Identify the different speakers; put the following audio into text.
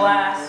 Speaker 1: Last.